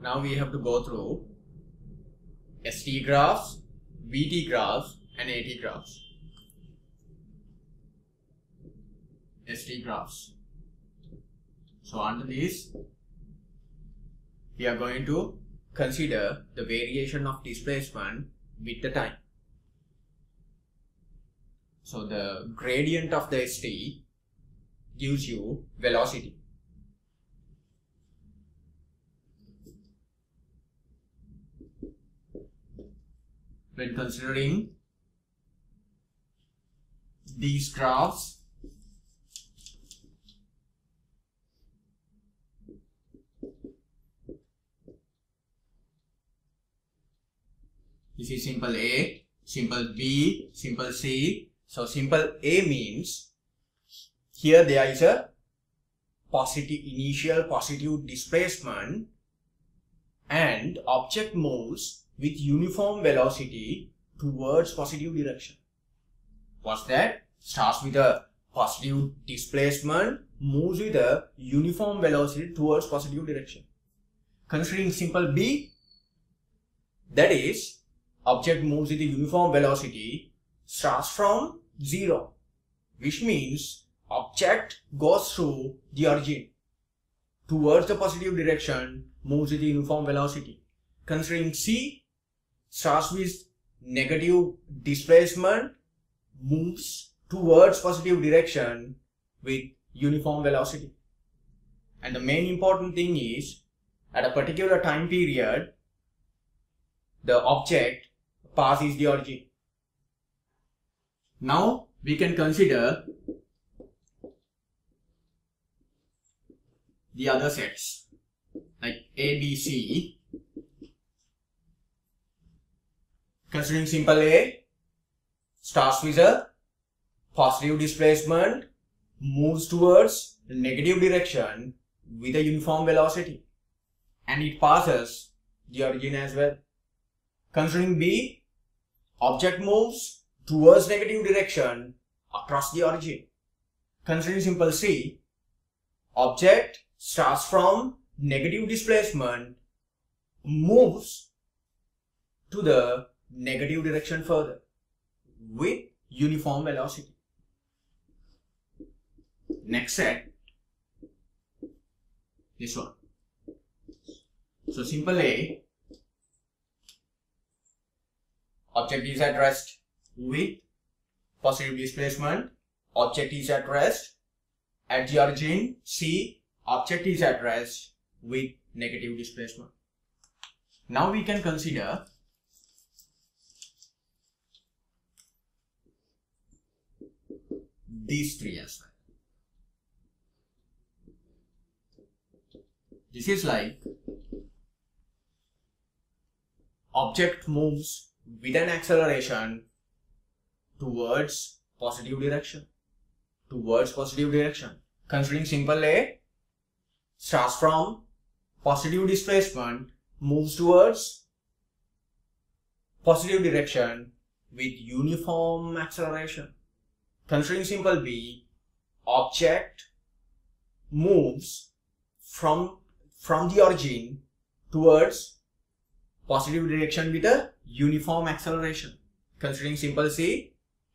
now we have to go through ST graphs, VT graphs and AT graphs. ST graphs. So under these, we are going to consider the variation of displacement with the time. So the gradient of the ST gives you velocity. When considering these graphs, this is simple A, simple B, simple C. So simple A means here there is a positive initial positive displacement and object moves with uniform velocity towards positive direction. What's that? Starts with a positive displacement, moves with a uniform velocity towards positive direction. Considering simple B, that is, object moves with a uniform velocity, starts from 0, which means object goes through the origin towards the positive direction, moves with a uniform velocity. Considering C, starts with negative displacement, moves towards positive direction with uniform velocity. And the main important thing is, at a particular time period, the object passes the origin. Now we can consider the other sets like A, B, C. Considering simple A starts with a positive displacement, moves towards negative direction with a uniform velocity and it passes the origin as well. Considering B, object moves towards negative direction across the origin. Considering simple C, object starts from negative displacement, moves to the negative direction further with uniform velocity. Next set, this one. So simple A, object is at rest with positive displacement, object is at rest at the origin C, object is at rest with negative displacement. Now we can consider these three as well. This is like object moves with an acceleration towards positive direction. Towards positive direction. Considering simple A starts from positive displacement, moves towards positive direction with uniform acceleration. Considering simple B, object moves from, from the origin towards positive direction with a uniform acceleration. Considering simple C,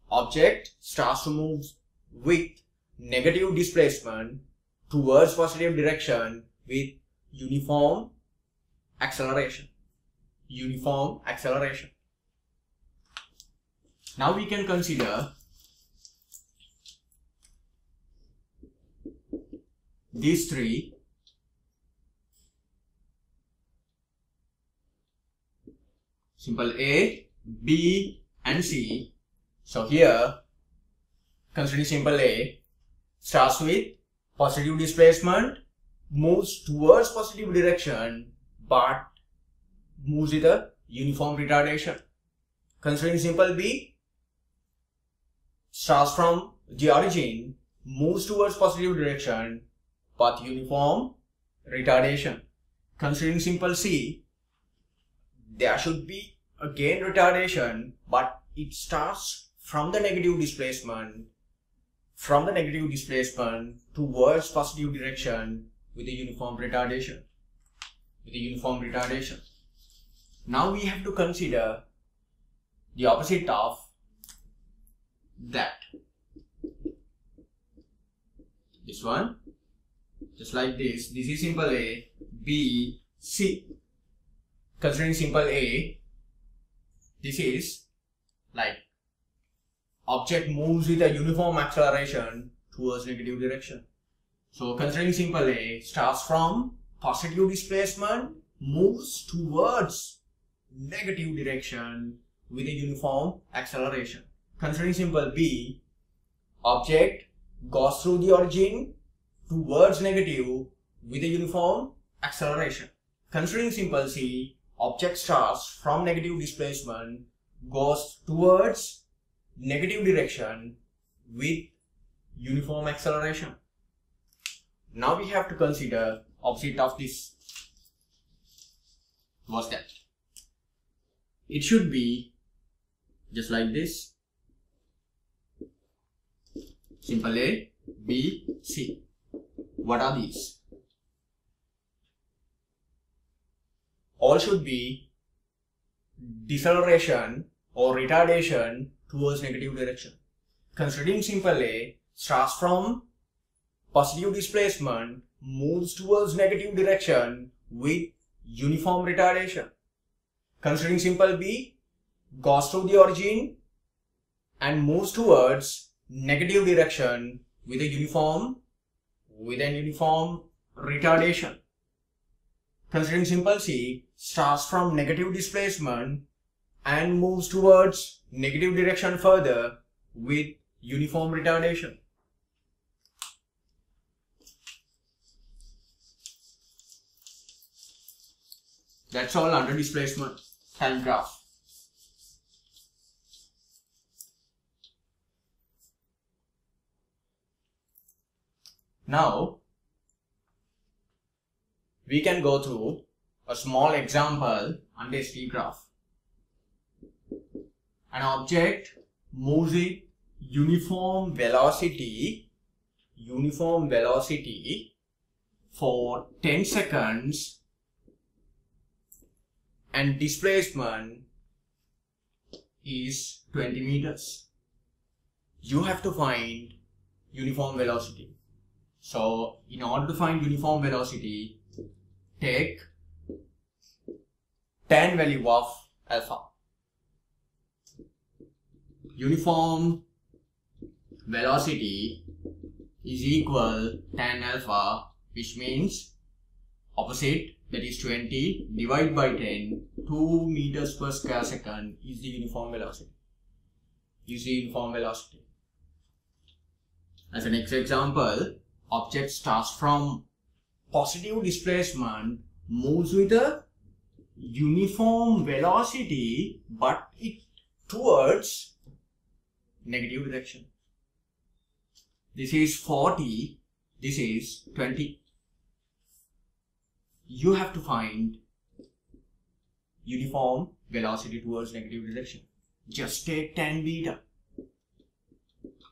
object starts to move with negative displacement towards positive direction with uniform acceleration. Uniform acceleration. Now we can consider these three simple A, B and C. So here considering simple A starts with positive displacement moves towards positive direction but moves with a uniform retardation. Considering simple B starts from the origin moves towards positive direction but uniform retardation. Considering simple C there should be again retardation but it starts from the negative displacement from the negative displacement towards positive direction with a uniform retardation. with a uniform retardation. Now we have to consider the opposite of that. This one, just like this. This is simple A, B, C. Considering simple A, this is like object moves with a uniform acceleration towards negative direction. So considering simple A starts from positive displacement moves towards negative direction with a uniform acceleration. Considering simple B, object goes through the origin towards negative with a uniform acceleration. Considering simple C, object starts from negative displacement goes towards negative direction with uniform acceleration. Now we have to consider opposite of this. What's that? It should be just like this. Simple A, B, C. What are these? All should be deceleration or retardation towards negative direction. Considering simple A starts from positive displacement moves towards negative direction with uniform retardation. Considering simple B goes through the origin and moves towards negative direction with a uniform with an uniform retardation. Considering simple C starts from negative displacement and moves towards negative direction further with uniform retardation. That's all under displacement time graph. Now, we can go through a small example under a T graph. An object moves with uniform velocity, uniform velocity for 10 seconds and displacement is 20 meters. You have to find uniform velocity. So in order to find uniform velocity, take tan value of alpha. Uniform velocity is equal tan alpha which means opposite that is 20 divided by 10 2 meters per square second is the uniform velocity is the uniform velocity as an example object starts from positive displacement moves with a uniform velocity but it towards negative direction. This is 40 this is 20 you have to find uniform velocity towards negative direction. Just take tan beta.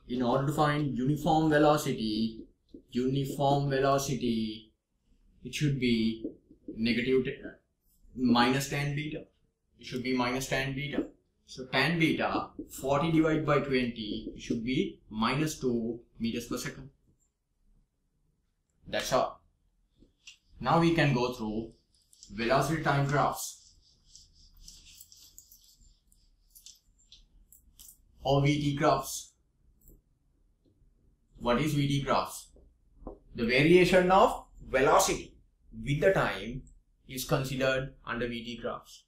In order to find uniform velocity uniform velocity it should be negative minus tan beta. It should be minus tan beta. So tan beta 40 divided by 20 should be minus 2 meters per second. That's all. Now we can go through velocity time graphs. Or VT graphs. What is VT graphs the variation of velocity with the time is considered under VT graphs.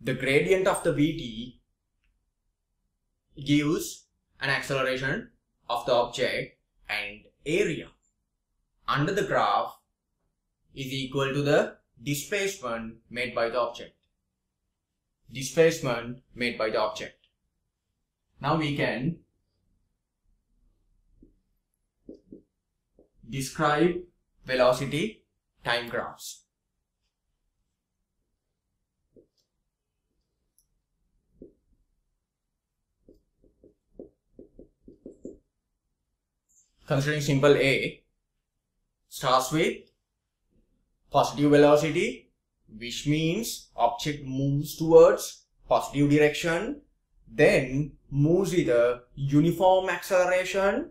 The gradient of the VT gives an acceleration of the object and area under the graph is equal to the displacement made by the object. Displacement made by the object. Now we can describe velocity time graphs. Considering simple A starts with positive velocity which means object moves towards positive direction then moves with a uniform acceleration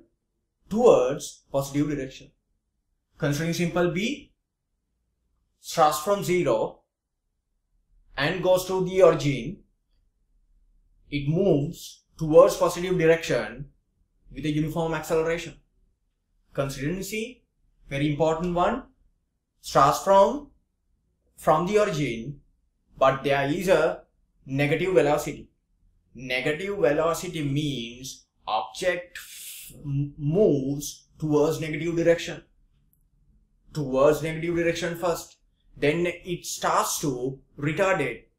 towards positive direction. Considering simple B starts from 0 and goes to the origin, it moves towards positive direction with a uniform acceleration. Considering C, very important one, starts from from the origin, but there is a negative velocity. Negative velocity means object moves towards negative direction. Towards negative direction first. Then it starts to retard it.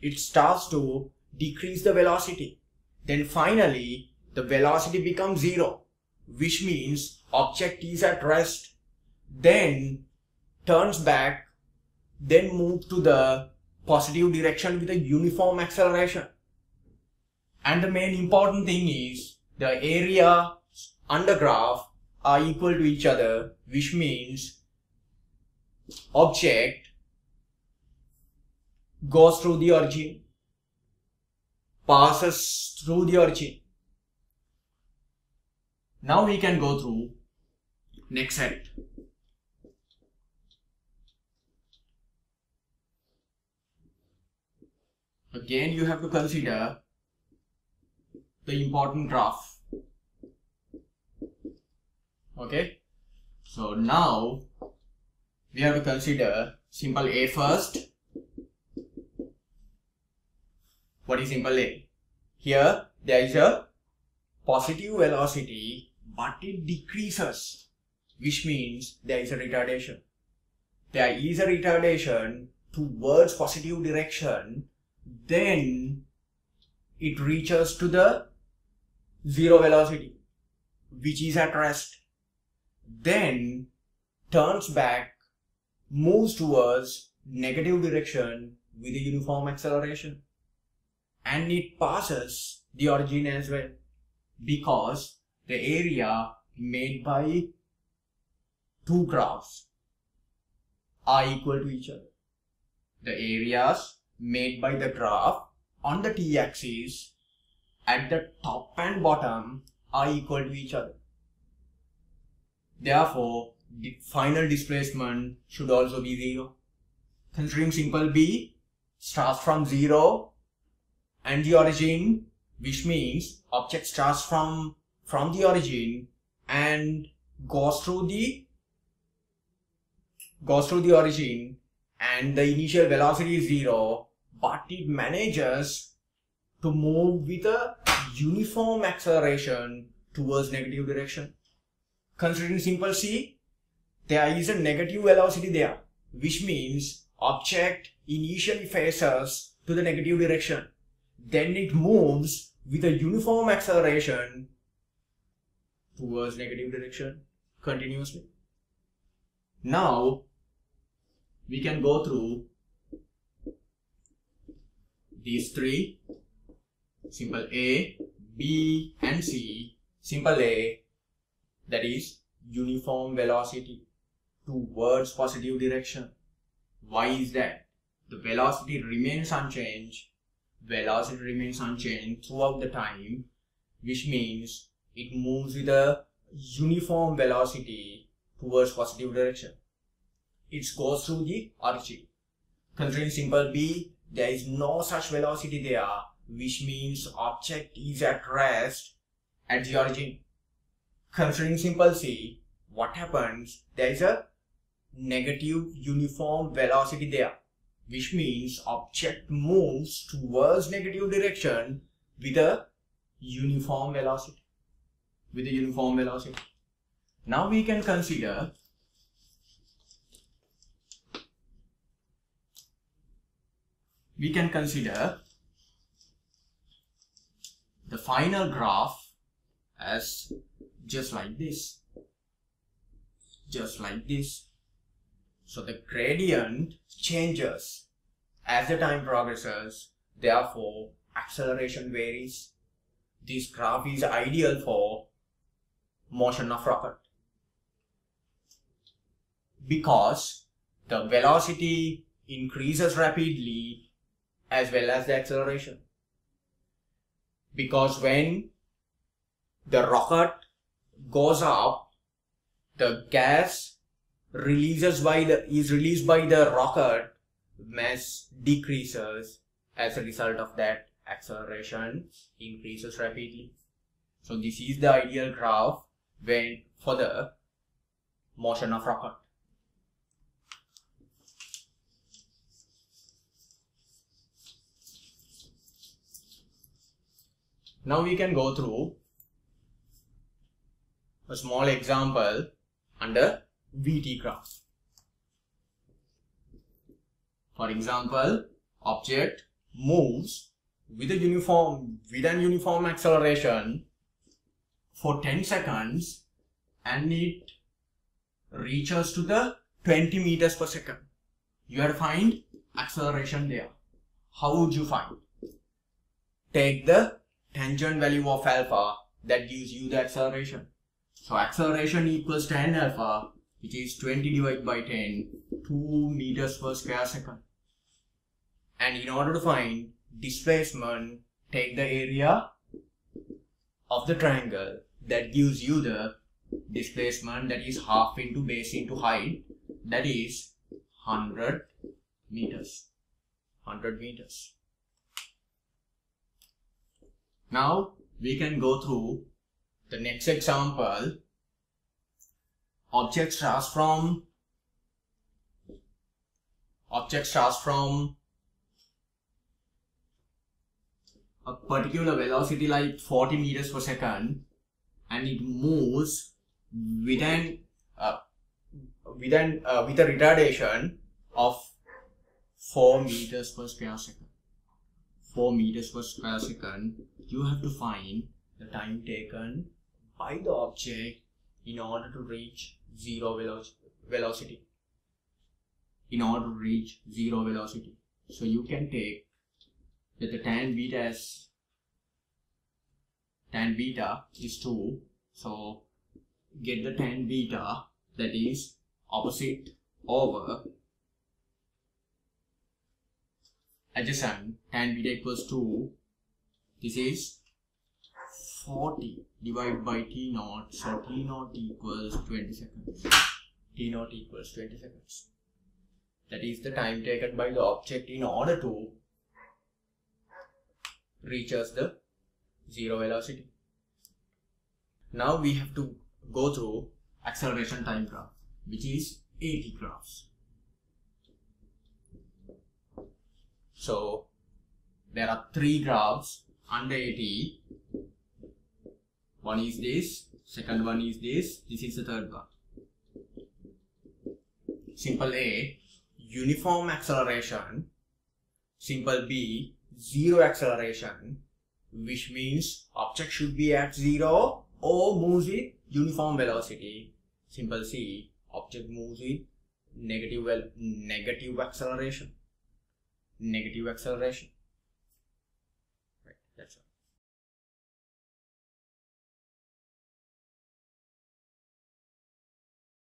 It starts to decrease the velocity. Then finally, the velocity becomes zero, which means object is at rest. Then turns back, then move to the positive direction with a uniform acceleration. And the main important thing is the area under graph are equal to each other, which means object goes through the origin, passes through the origin. Now we can go through next edit. Again, you have to consider the important graph. Okay. So now we have to consider simple A first. What is simple A? Here there is a positive velocity but it decreases which means there is a retardation. There is a retardation towards positive direction then it reaches to the zero velocity which is at rest then turns back moves towards negative direction with a uniform acceleration and it passes the origin as well because the area made by two graphs are equal to each other. The areas made by the graph on the t-axis at the top and bottom are equal to each other. Therefore, the final displacement should also be 0. Considering simple B starts from 0 and the origin which means object starts from from the origin and goes through the goes through the origin and the initial velocity is 0 but it manages to move with a uniform acceleration towards negative direction. Considering simple C, there is a negative velocity there, which means object initially faces to the negative direction. Then it moves with a uniform acceleration towards negative direction continuously. Now, we can go through these three simple A, B and C. Simple A that is uniform velocity towards positive direction. Why is that? The velocity remains unchanged. Velocity remains unchanged throughout the time which means it moves with a uniform velocity towards positive direction. It goes through the origin. Considering simple B, there is no such velocity there, which means object is at rest at the origin. Considering simple C, what happens? There is a negative uniform velocity there, which means object moves towards negative direction with a uniform velocity. With a uniform velocity. Now we can consider we can consider the final graph as just like this. Just like this. So the gradient changes as the time progresses. Therefore acceleration varies. This graph is ideal for motion of rocket. Because the velocity increases rapidly as well as the acceleration. Because when the rocket goes up, the gas releases by the is released by the rocket mass decreases as a result of that acceleration increases rapidly. So this is the ideal graph when for the motion of rocket. Now we can go through a small example under VT graph. For example, object moves with a uniform with an uniform acceleration for 10 seconds and it reaches to the 20 meters per second. You have to find acceleration there. How would you find? Take the tangent value of alpha that gives you the acceleration. So acceleration equals tan alpha which is 20 divided by 10, 2 meters per square second. And in order to find displacement, take the area of the triangle that gives you the displacement that is half into base into height that is 100 meters 100 meters now we can go through the next example object starts from object starts from a particular velocity like 40 meters per second and it moves with an uh, with uh, with a retardation of 4 meters per square second. 4 meters per square second you have to find the time taken the object in order to reach zero velo velocity. In order to reach zero velocity. So you can take that the tan beta as tan beta is 2 so get the tan beta that is opposite over adjacent tan beta equals 2 this is 40 divided by t naught so t naught equals 20 seconds t naught equals 20 seconds that is the time taken by the object in order to reaches the zero velocity. Now we have to go through acceleration time graph which is AT graphs. So there are three graphs under AT. One is this, second one is this, this is the third one. Simple A, uniform acceleration. Simple B, zero acceleration which means object should be at zero or moves with uniform velocity. Simple c object moves with negative well negative acceleration. Negative acceleration